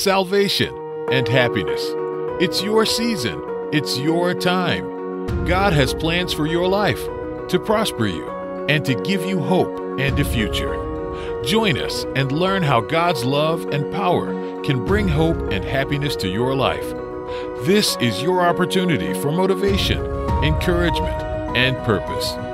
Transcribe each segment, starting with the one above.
salvation, and happiness. It's your season, it's your time. God has plans for your life to prosper you and to give you hope and a future. Join us and learn how God's love and power can bring hope and happiness to your life. This is your opportunity for motivation, encouragement, and purpose.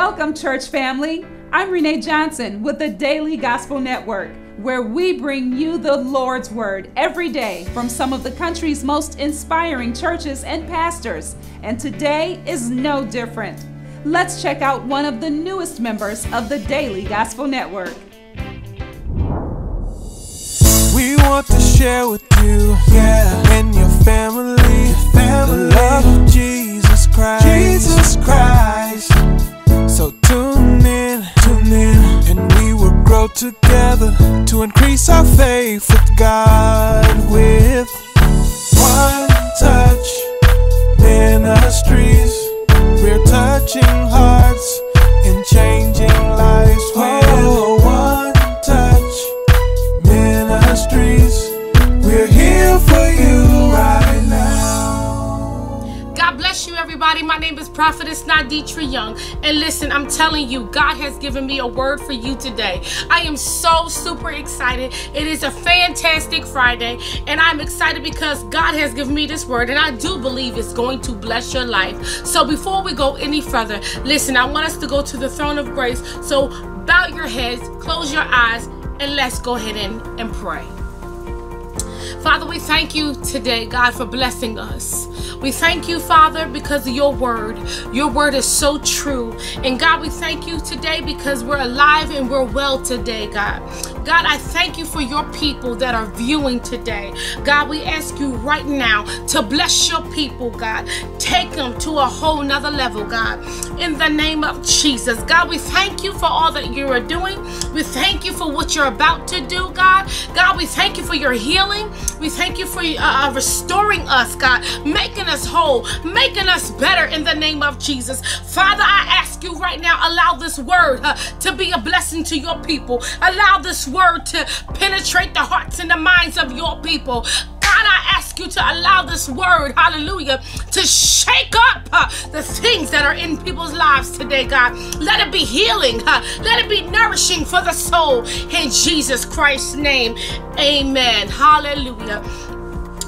Welcome, church family. I'm Renee Johnson with the Daily Gospel Network, where we bring you the Lord's Word every day from some of the country's most inspiring churches and pastors. And today is no different. Let's check out one of the newest members of the Daily Gospel Network. We want to share with you, yeah, and your family, family, the love of Jesus Christ, Jesus Christ. So tune in, tune in, and we will grow together to increase our faith with God with one touch ministries. We're touching hearts and changing lives with everybody. My name is Prophetess Nydetra Young. And listen, I'm telling you, God has given me a word for you today. I am so super excited. It is a fantastic Friday. And I'm excited because God has given me this word. And I do believe it's going to bless your life. So before we go any further, listen, I want us to go to the throne of grace. So bow your heads, close your eyes, and let's go ahead and, and pray. Father, we thank you today, God, for blessing us. We thank you, Father, because of your word. Your word is so true. And God, we thank you today because we're alive and we're well today, God. God, I thank you for your people that are viewing today. God, we ask you right now to bless your people, God. Take them to a whole nother level, God. In the name of Jesus. God, we thank you for all that you are doing. We thank you for what you're about to do, God. God, we thank you for your healing. We thank you for uh, restoring us, God, making us whole, making us better in the name of Jesus. Father, I ask you right now, allow this word uh, to be a blessing to your people. Allow this word to penetrate the hearts and the minds of your people. God, I ask you to allow this word, hallelujah, to shake up uh, the things that are in people's lives today, God. Let it be healing, uh, let it be nourishing for the soul. In Jesus Christ's name, amen. Hallelujah.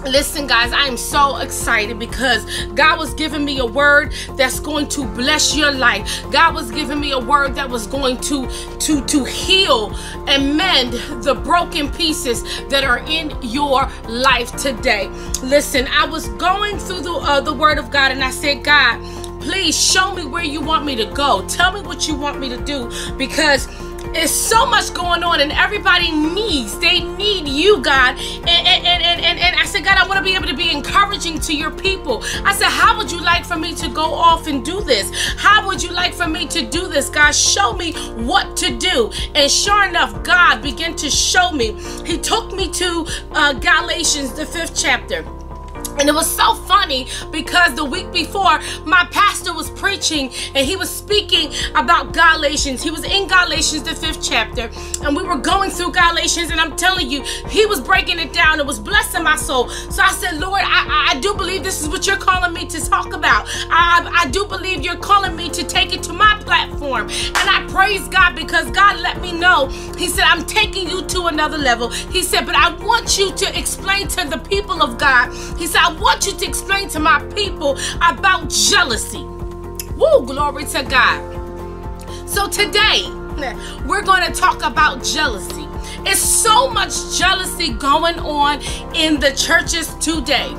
Listen, guys, I am so excited because God was giving me a word that's going to bless your life. God was giving me a word that was going to to to heal and mend the broken pieces that are in your life today. Listen, I was going through the uh, the Word of God, and I said, God, please show me where you want me to go. Tell me what you want me to do because it's so much going on and everybody needs they need you god and and, and, want to be able to be encouraging to your people. I said how would you like for me to go off and do this? How would you like for me to do this? God show me what to do. And sure enough god began to show me. He took me to uh, galatians the fifth chapter and it was so funny because the week before, my pastor was preaching and he was speaking about Galatians. He was in Galatians, the fifth chapter, and we were going through Galatians. And I'm telling you, he was breaking it down. It was blessing my soul. So I said, Lord, I, I do believe this is what you're calling me to talk about. I, I do believe you're calling me to take it to my platform. And I praise God because God let me know. He said, I'm taking you to another level. He said, but I want you to explain to the people of God. He said, I want you to explain to my people about jealousy. Woo, glory to God. So today, we're going to talk about jealousy. It's so much jealousy going on in the churches today.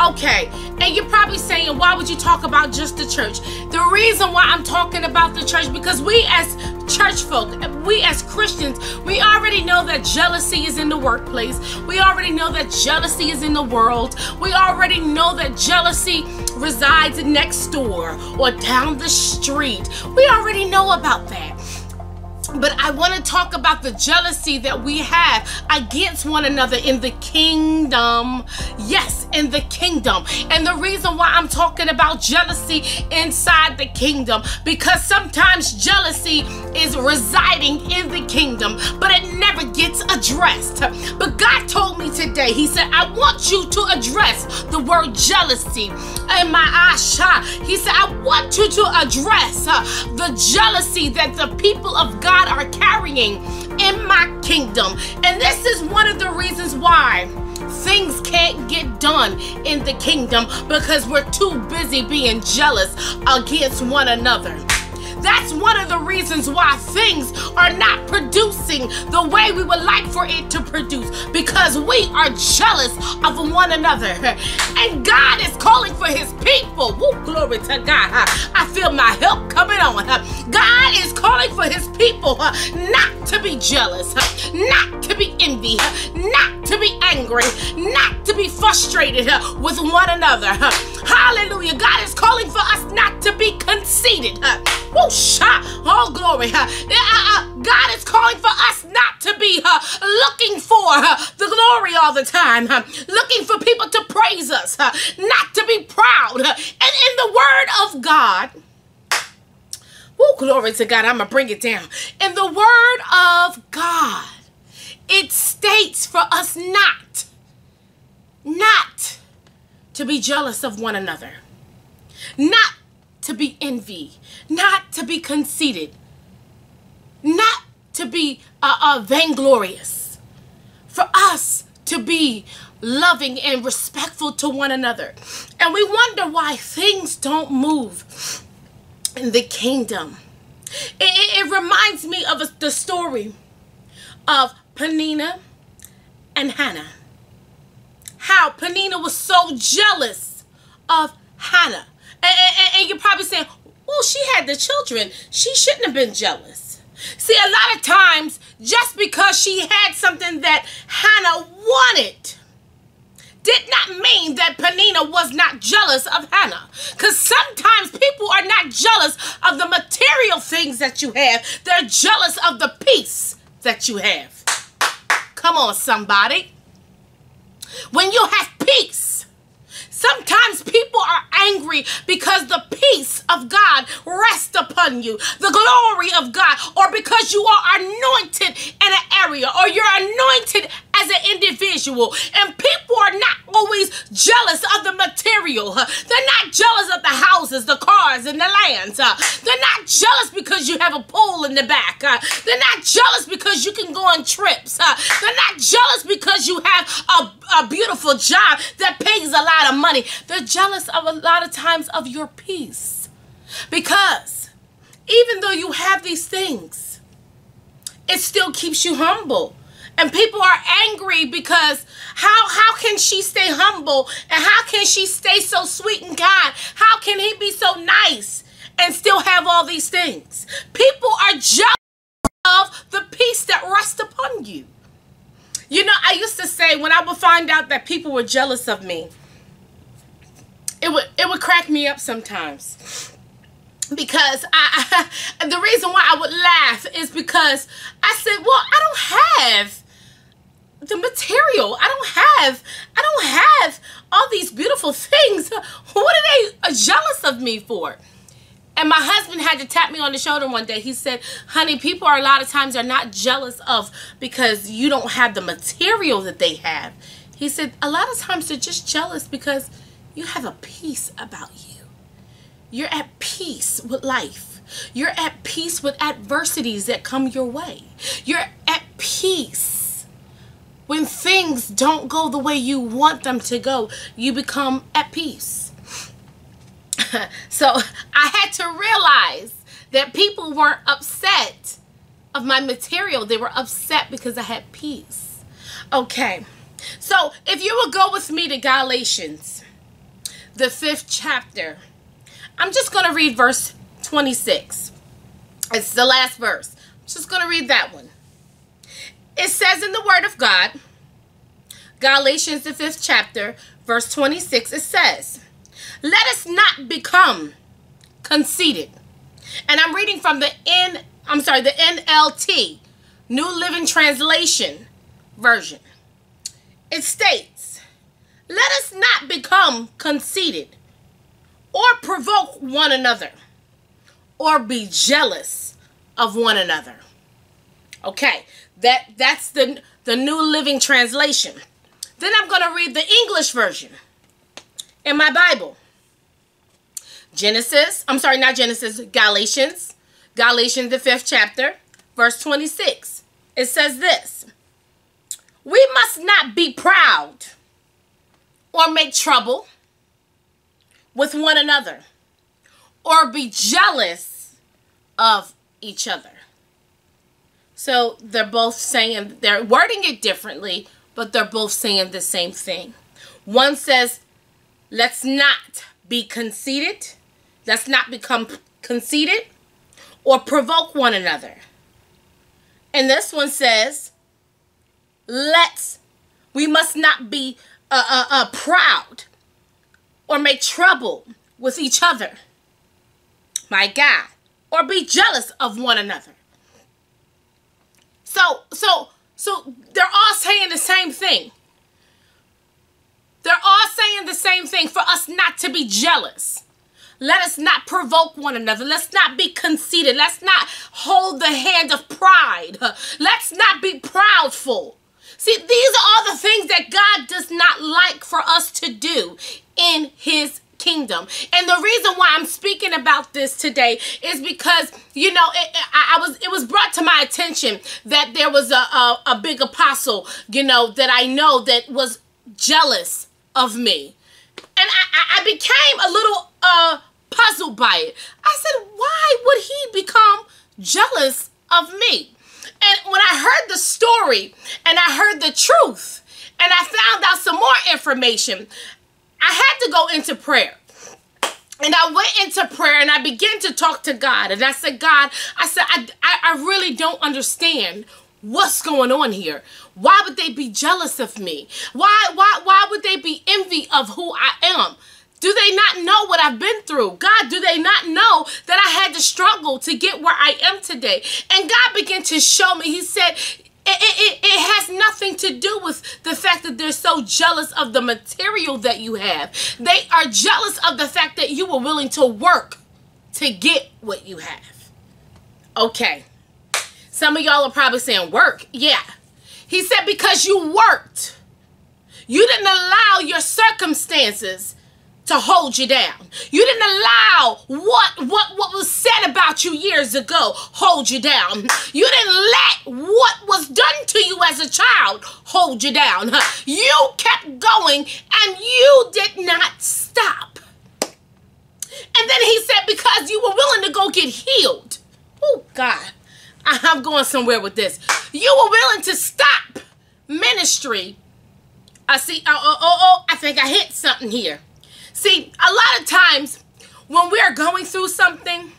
Okay, and you're probably saying, why would you talk about just the church? The reason why I'm talking about the church, because we as church folk, we as Christians, we already know that jealousy is in the workplace. We already know that jealousy is in the world. We already know that jealousy resides next door or down the street. We already know about that. But I want to talk about the jealousy that we have against one another in the kingdom. Yes, in the kingdom. And the reason why I'm talking about jealousy inside the kingdom, because sometimes jealousy is residing in the kingdom, but it never gets addressed. But God told me today, He said, I want you to address the word jealousy in my asha. He said, I want you to address uh, the jealousy that the people of God are carrying in my kingdom. And this is one of the reasons why things can't get done in the kingdom because we're too busy being jealous against one another. That's one of the reasons why things are not producing the way we would like for it to produce because we are jealous of one another. And God is calling for his people. Woo, glory to God. I feel my help coming on. God is calling for his people not to be jealous, not to be envy, not to be angry, not to be frustrated with one another. Hallelujah. God is calling for us not to be conceited. Oh, glory. Uh, uh, God is calling for us not to be looking for the glory all the time, looking for people to praise us, not to be proud. And in the word of God, Oh, glory to God. I'm going to bring it down. In the word of God, it states for us not, not to be jealous of one another, not to be envy, not to be conceited, not to be uh, uh, vainglorious, for us to be loving and respectful to one another. And we wonder why things don't move in the kingdom. It, it, it reminds me of a, the story of Penina and Hannah. How Penina was so jealous of Hannah. And, and, and, you're probably saying, well, she had the children. She shouldn't have been jealous. See, a lot of times, just because she had something that Hannah wanted, did not mean that Penina was not jealous of Hannah. Because sometimes people are not jealous of the material things that you have, they're jealous of the peace that you have. Come on, somebody. When you have peace, Sometimes people are angry because the peace of God rests upon you, the glory of God, or because you are anointed in an area, or you're anointed as an individual. And people are not always jealous of the material. They're not jealous of the houses, the cars, and the lands. They're not jealous because you have a pool in the back. They're not jealous because you can go on trips. They're not jealous because you have a, a beautiful job that pays a lot of money. They're jealous of a lot of times of your peace. Because even though you have these things, it still keeps you humble. And people are angry because how how can she stay humble and how can she stay so sweet and kind? How can he be so nice and still have all these things? People are jealous of the peace that rests upon you. You know, I used to say when I would find out that people were jealous of me, it would it would crack me up sometimes because I, I, the reason why I would laugh is because I said, well, I don't have the material. I don't have, I don't have all these beautiful things. What are they jealous of me for? And my husband had to tap me on the shoulder one day. He said, honey, people are a lot of times are not jealous of because you don't have the material that they have. He said, a lot of times they're just jealous because you have a peace about you. You're at peace with life. You're at peace with adversities that come your way. You're at peace when things don't go the way you want them to go, you become at peace. so I had to realize that people weren't upset of my material. They were upset because I had peace. Okay. So if you will go with me to Galatians, the fifth chapter, I'm just going to read verse 26. It's the last verse. I'm just going to read that one. It says in the Word of God, Galatians, the fifth chapter, verse 26, it says, Let us not become conceited. And I'm reading from the I'm sorry, the NLT, New Living Translation version. It states, Let us not become conceited or provoke one another or be jealous of one another. Okay, that that's the the New Living Translation. Then I'm going to read the English version in my Bible. Genesis, I'm sorry, not Genesis, Galatians, Galatians, the fifth chapter, verse 26. It says this We must not be proud or make trouble with one another or be jealous of each other. So they're both saying, they're wording it differently, but they're both saying the same thing. One says, let's not be conceited, let's not become conceited or provoke one another. And this one says, let's, we must not be uh, uh, uh, proud or make trouble with each other. My God. Or be jealous of one another. So, so, so they're all saying the same thing. They're all saying the same thing for us not to be jealous. Let us not provoke one another. Let's not be conceited. Let's not hold the hand of pride. Let's not be proudful. See, these are all the things that God does not like for us to do in his kingdom. And the reason why I'm speaking about this today is because you know it, I, I, was it was brought to my attention that there was a, a, a big apostle you know that I know that was jealous of me, and I, I became a little uh puzzled by it. I said, why would he become jealous of me? And when I heard the story and I heard the truth and I found out some more information, I had to go into prayer. And I went into prayer and I began to talk to God. And I said, God, I said, I, I, I really don't understand what's going on here. Why would they be jealous of me? Why, why, why would they be envy of who I am? Do they not know what I've been through? God, do they not know that I had to struggle to get where I am today? And God began to show me, He said, it, it, it, has nothing to do with the fact that they're so jealous of the material that you have. They are jealous of the fact that you were willing to work to get what you have. Okay. Some of y'all are probably saying, work. Yeah. He said, because you worked. You didn't allow your circumstances to hold you down. You didn't allow what what what was said about you years ago hold you down. You didn't let what was done to you as a child hold you down. You kept going and you did not stop. And then he said because you were willing to go get healed. Oh God. I'm going somewhere with this. You were willing to stop ministry. I see. Oh, oh, oh, oh, I think I hit something here. See, a lot of times when we are going through something,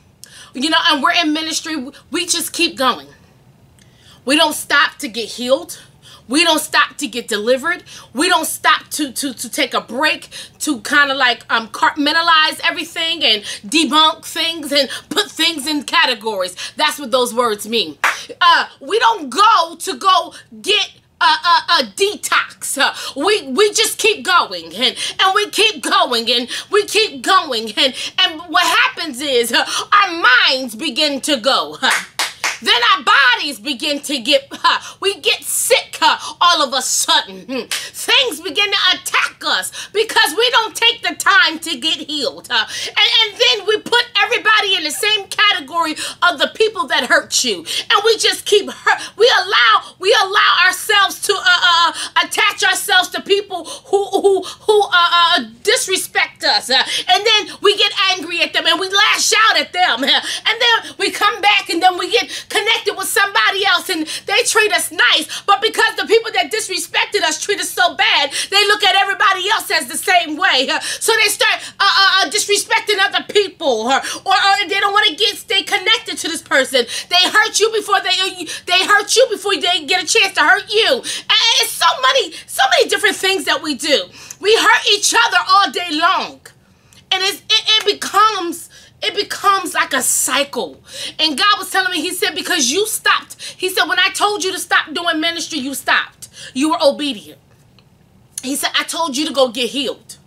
you know, and we're in ministry, we just keep going. We don't stop to get healed. We don't stop to get delivered. We don't stop to to to take a break to kind of like um compartmentalize everything and debunk things and put things in categories. That's what those words mean. Uh, we don't go to go get a, a, a detox. We we just keep going and, and we keep going and we keep going and and what happens is uh, our minds begin to go. Then our bodies begin to get, uh, we get sick uh, all of a sudden. Hmm. Things begin to attack us because we don't take the time to get healed. Uh, and, and then we put everybody in the same category of the people that hurt you. And we just keep hurt. We allow, we allow ourselves to uh, uh, attach ourselves to people who, who, who uh, uh disrespect us. Uh, and then we get angry at them and we lash out at them. And then we come back and then we get connected with somebody else and they treat us nice, but because the people that disrespected us treat us so bad, they look at everybody else as the same way. So they start uh, uh, uh disrespecting other people, or, or, or they don't want to get stay connected to this person. They hurt you before they uh, they hurt you before they get a chance to hurt you. And it's so many so many different things that we do. We hurt each other all day long, and it, it becomes it becomes like a cycle. And God was telling me, He said, because you stopped. He said, when I told you to stop doing ministry, you stopped. You were obedient. He said, I told you to go get healed.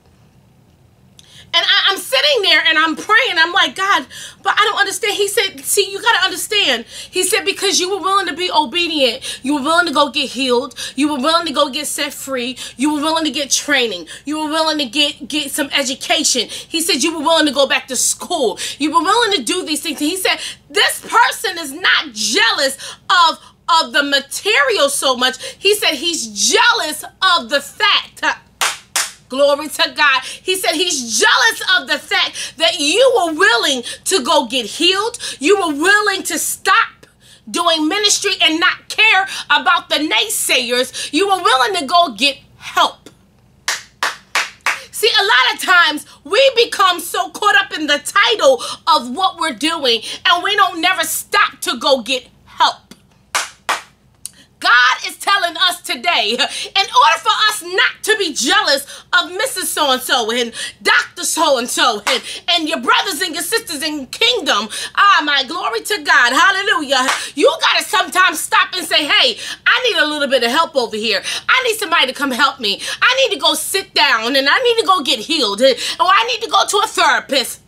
And I, am sitting there and I'm praying. I'm like, God, but I don't understand. He said, See, you got to understand. He said, Because you were willing to be obedient. You were willing to go get healed. You were willing to go get set free. You were willing to get training. You were willing to get, get some education. He said, You were willing to go back to school. You were willing to do these things. And he said, This person is not jealous of of the material so much. He said he's jealous of the fact Glory to God. He said he's jealous of the fact that you were willing to go get healed. You were willing to stop doing ministry and not care about the naysayers. You were willing to go get help. See, a lot of times we become so caught up in the title of what we're doing and we don't never stop to go get help. God is telling us today, in order for us not to be jealous of Mrs. So and so and Dr. So and so and and your brothers and your sisters in kingdom, ah, my glory to God, hallelujah. You got to sometimes stop and say, hey, I need a little bit of help over here. I need somebody to come help me. I need to go sit down and I need to go get healed. Or I need to go to a therapist.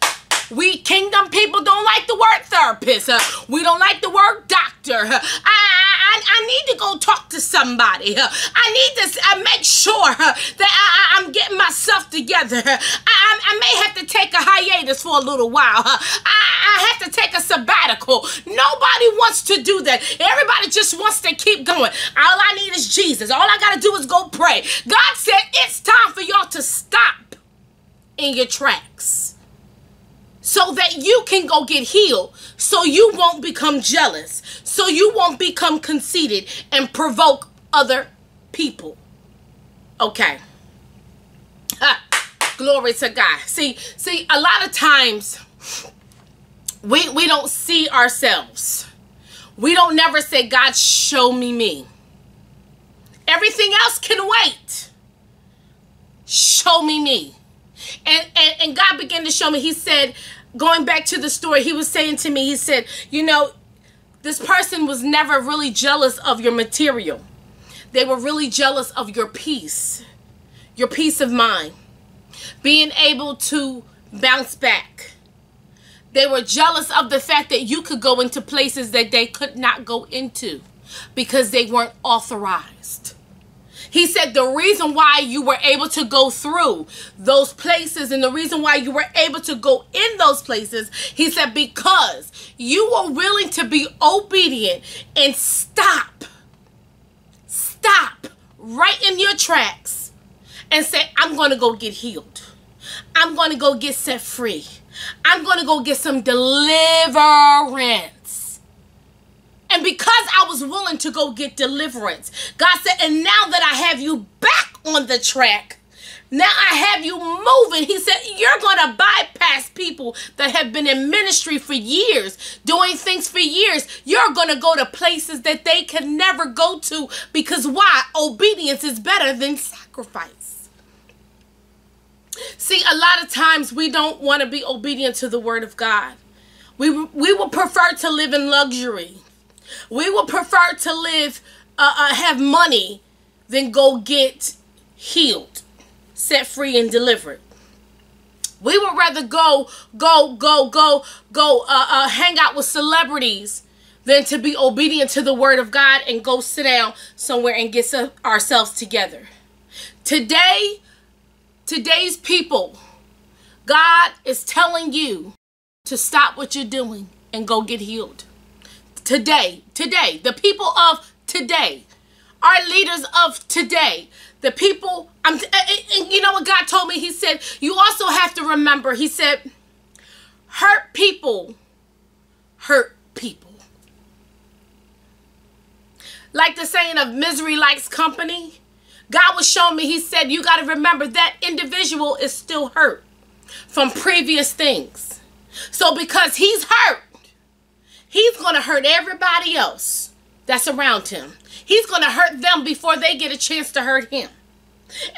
We kingdom people don't like the word therapist. We don't like the word doctor. I, I, I need to go talk to somebody. I need to uh, make sure that I, am getting myself together. I, I, may have to take a hiatus for a little while. I, I have to take a sabbatical. Nobody wants to do that. Everybody just wants to keep going. All I need is Jesus. All I got to do is go pray. God said it's time for y'all to stop in your tracks so that you can go get healed, so you won't become jealous, so you won't become conceited and provoke other people. Okay. Ha. Glory to God. See, see, a lot of times we we don't see ourselves. We don't never say, God, show me me. Everything else can wait. Show me me. And, and, and God began to show me, He said, going back to the story, he was saying to me, he said, you know, this person was never really jealous of your material. They were really jealous of your peace, your peace of mind, being able to bounce back. They were jealous of the fact that you could go into places that they could not go into because they weren't authorized. He said the reason why you were able to go through those places and the reason why you were able to go in those places, he said, because you were willing to be obedient and stop, stop right in your tracks and say, I'm going to go get healed. I'm going to go get set free. I'm going to go get some deliverance. And because I was willing to go get deliverance, God said, and now that I have you back on the track, now I have you moving. He said, You're going to bypass people that have been in ministry for years, doing things for years. You're going to go to places that they can never go to because why? Obedience is better than sacrifice. See, a lot of times we don't want to be obedient to the word of God. We, we will prefer to live in luxury. We would prefer to live, uh, uh, have money than go get healed, set free, and delivered. We would rather go, go, go, go, go, uh, uh, hang out with celebrities than to be obedient to the word of God and go sit down somewhere and get some, ourselves together. Today, today's people, God is telling you to stop what you're doing and go get healed today, today, the people of today, our leaders of today, the people, I'm, and you know what God told me? He said, you also have to remember, he said, hurt people hurt people. Like the saying of misery likes company. God was showing me, he said, you got to remember that individual is still hurt from previous things. So because he's hurt, he's going to hurt everybody else that's around him. He's going to hurt them before they get a chance to hurt him.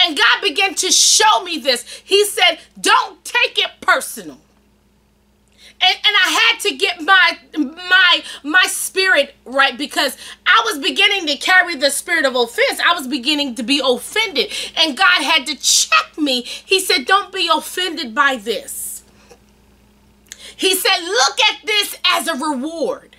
And God began to show me this. He said, Don't take it personal. and, and I had to get my my my spirit right because I was beginning to carry the spirit of offense. I was beginning to be offended, and God had to check me. He said, "Don't be offended by this." He said, "Look at this as a reward."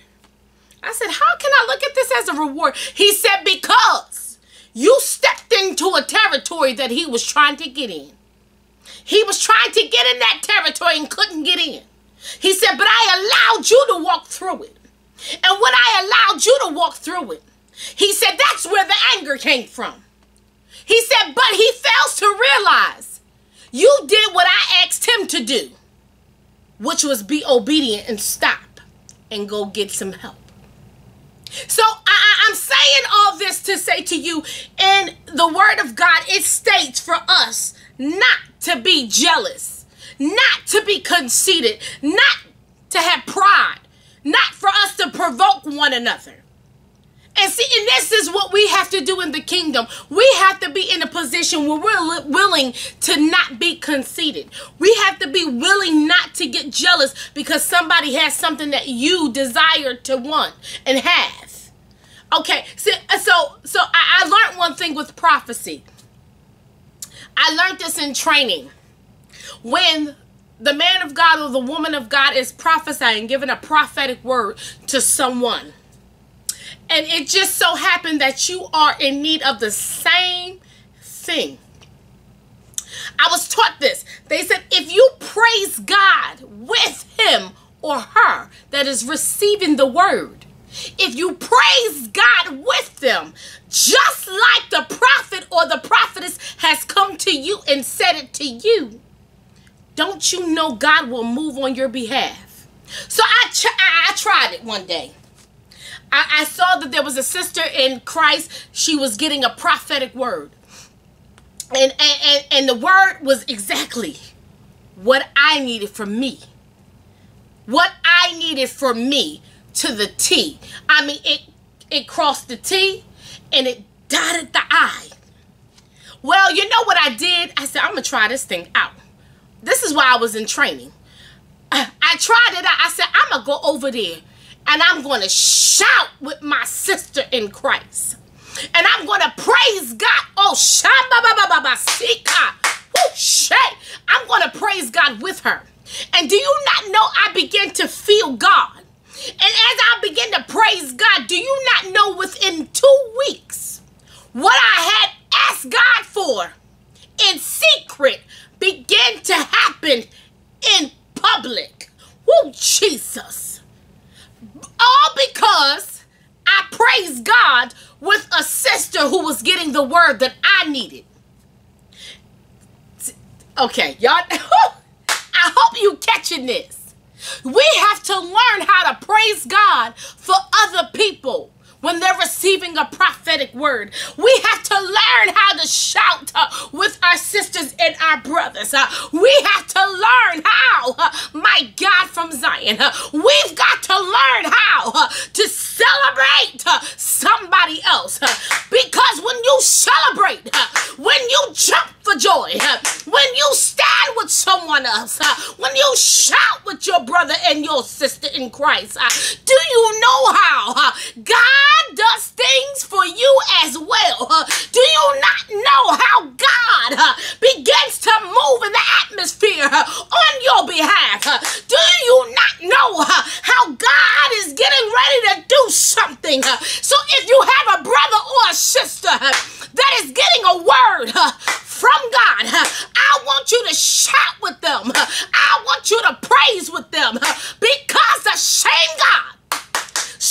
I said, "How can I look at this as a reward?" He said, "Because you stepped into a territory that he was trying to get in." He was trying to get in that territory and couldn't get in. He said, But I allowed you to walk through it. And when I allowed you to walk through it, he said, That's where the anger came from. He said, But he fails to realize you did what I asked him to do, which was be obedient and stop and go get some help. So I, am saying all this to say to you, in the Word of God, it states for us not to be jealous, not to be conceited, not to have pride, not for us to provoke one another. And see, and this is what we have to do in the kingdom. We have to be in a position where we're willing to not be conceited. We have to be willing not to get jealous because somebody has something that you desire to want and have. Okay, so uh, so so I, I learned one thing with prophecy. I learned this in training. When the man of God or the woman of God is prophesying, giving a prophetic word to someone, and it just so happened that you are in need of the same thing. I was taught this. They said if you praise God with him or her that is receiving the word, if you praise God with them, just like the prophet or the prophetess has come to you and said it to you, don't you know God will move on your behalf? So I, I tried it one day. I, I saw that there was a sister in Christ. She was getting a prophetic word. And, and, and, and the word was exactly what I needed for me. What I needed for me to the T. I mean, it it crossed the T and it dotted the I. Well, you know what I did? I said, I'm gonna try this thing out. This is why I was in training. I tried it out. I said, I'm gonna go over there and I'm gonna shout with my sister in Christ. And I'm gonna praise God. Oh, Shamba. I'm gonna praise God with her. And do you not know I began to feel God? And as I begin to praise God, do you not know within two weeks what I had asked God for in secret began to happen in public? Oh, Jesus. All because I praised God with a sister who was getting the word that I needed. Okay, y'all. I hope you catching this. We have to learn how to praise God for other people when they're receiving a prophetic word. We have to learn how to shout uh, with our sisters and our brothers. Uh, we have to learn how, uh, my God from Zion, uh, we've got to learn how uh, to celebrate uh, somebody else. because when you celebrate, when you jump for joy, when you stand with someone else, when you shout with your brother and your sister in Christ, do you know how God does things for you as well. Uh, do you not know how God uh, begins to move in the atmosphere uh, on your behalf? Uh, do you not know uh, how God is getting ready to do something? Uh, so if you have a brother or a sister uh, that is getting a word uh, from God, uh, I want you to shout with them. I want you to praise with them because the same God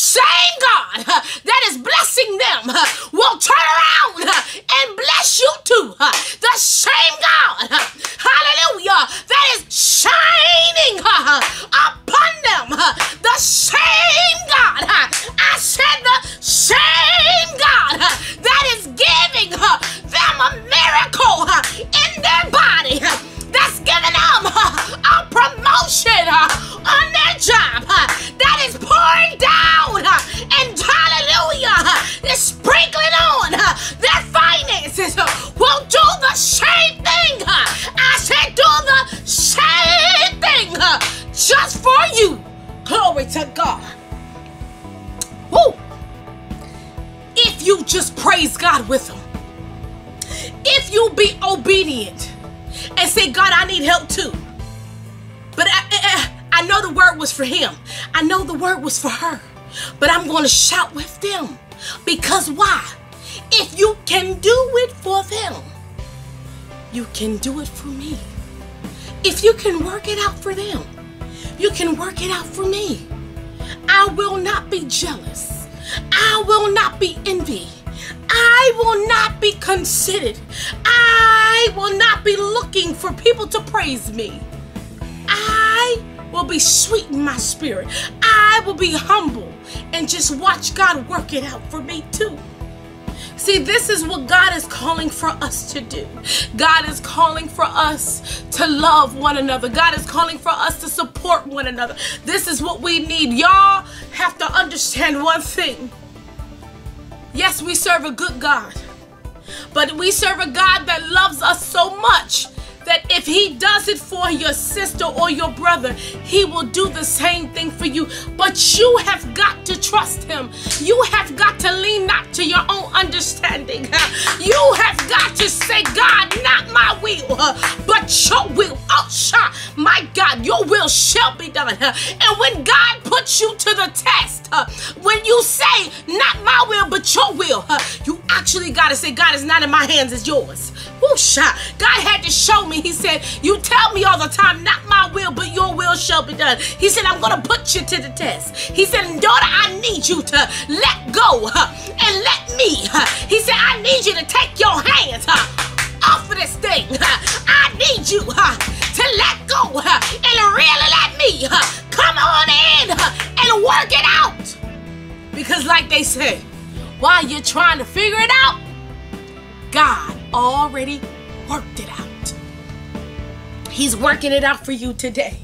same God that is blessing them will turn around and bless you too. The same God, hallelujah, that is shining upon them. The same God, I said the same God that is giving them a miracle in their body that's giving them a promotion on their job that is pouring down Glory to God. Woo! If you just praise God with them, if you be obedient and say, God, I need help too. But I, I, I know the word was for him, I know the word was for her, but I'm going to shout with them. Because why? If you can do it for them, you can do it for me. If you can work it out for them, you can work it out for me. I will not be jealous. I will not be envy. I will not be considered. I will not be looking for people to praise me. I will be sweet in my spirit. I will be humble and just watch God work it out for me too. See, this is what God is calling for us to do. God is calling for us to love one another. God is calling for us to support one another. This is what we need. Y'all have to understand one thing. Yes, we serve a good God, but we serve a God that loves us so much if he does it for your sister or your brother, he will do the same thing for you. But you have got to trust him. You have got to lean not to your own understanding. You have got to say, God, not my will, but your will. Oh, my God, your will shall be done. And when God puts you to the test, when you say, not my will, but your will, you actually got to say, God, is not in my hands, it's yours. Whoosha. God had to show me. He said, You tell me all the time, not my will, but your will shall be done. He said, I'm going to put you to the test. He said, Daughter, I need you to let go and let me. He said, I need you to take your hands off of this thing. I need you to let go and really let me come on in and work it out. Because, like they say, while you're trying to figure it out, already worked it out. He's working it out for you today.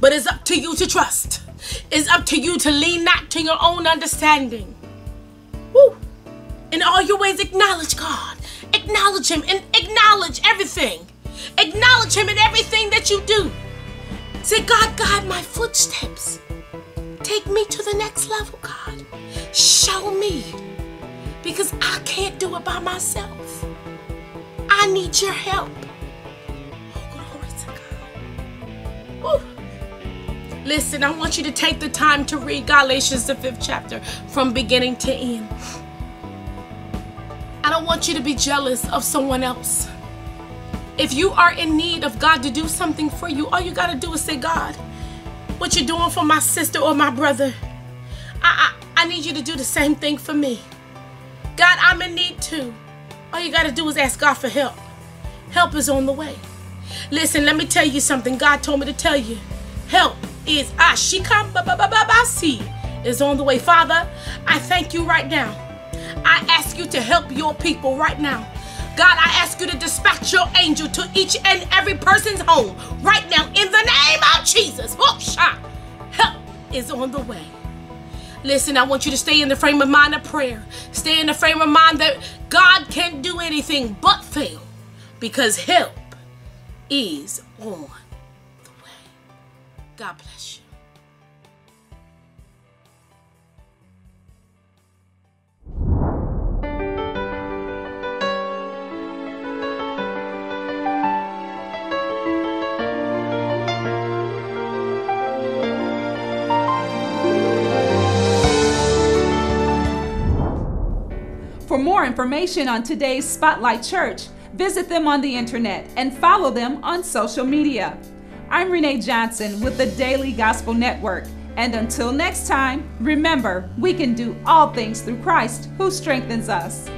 But it's up to you to trust. It's up to you to lean not to your own understanding. Woo. In all your ways, acknowledge God. Acknowledge Him and acknowledge everything. Acknowledge Him in everything that you do. Say, God, guide my footsteps. Take me to the next level, God. Show me. Because I can't do it by myself. I need your help. Oh, Listen, I want you to take the time to read Galatians, the fifth chapter, from beginning to end. I don't want you to be jealous of someone else. If you are in need of God to do something for you, all you got to do is say, God, what you're doing for my sister or my brother, I, I, I need you to do the same thing for me. God, I'm in need too. All you got to do is ask God for help. Help is on the way. Listen, let me tell you something. God told me to tell you. Help is ashikam ah, is on the way. Father, I thank you right now. I ask you to help your people right now. God, I ask you to dispatch your angel to each and every person's home right now in the name of Jesus. Help is on the way. Listen, I want you to stay in the frame of mind of prayer. Stay in the frame of mind that God can't do anything but fail because help is on the way. God bless you. Information on today's Spotlight Church, visit them on the internet and follow them on social media. I'm Renee Johnson with the Daily Gospel Network. And until next time, remember, we can do all things through Christ who strengthens us.